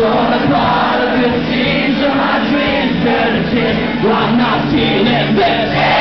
Torn apart of your scenes of my dreams, dirty I'm not feeling this